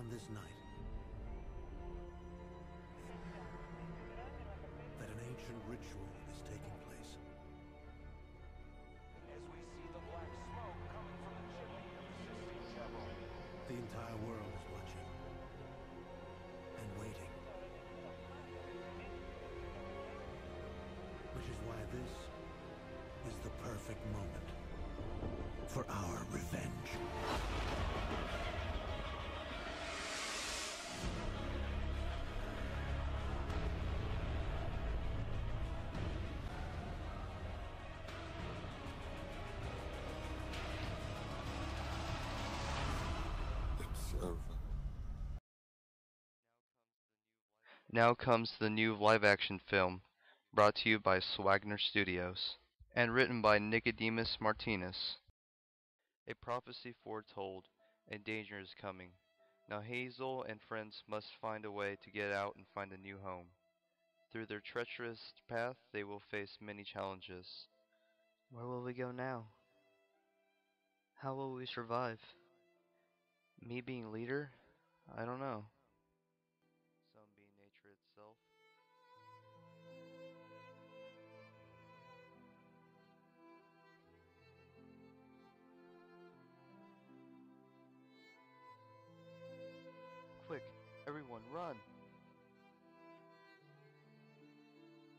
on this night that an ancient ritual is taking place. As we see the black smoke coming from the chimney of the Sistine Chapel. The entire world is watching and waiting. Which is why this is the perfect moment Now comes the new live action film, brought to you by Swagner Studios, and written by Nicodemus Martinez. A prophecy foretold, a danger is coming. Now Hazel and friends must find a way to get out and find a new home. Through their treacherous path, they will face many challenges. Where will we go now? How will we survive? Me being leader? I don't know. Nature itself. Quick, everyone run!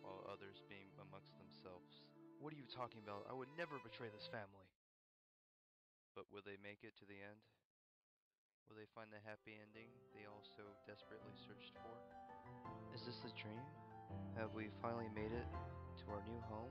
While others being amongst themselves. What are you talking about? I would never betray this family. But will they make it to the end? Will they find the happy ending they all so desperately searched for? Is this a dream? Have we finally made it to our new home?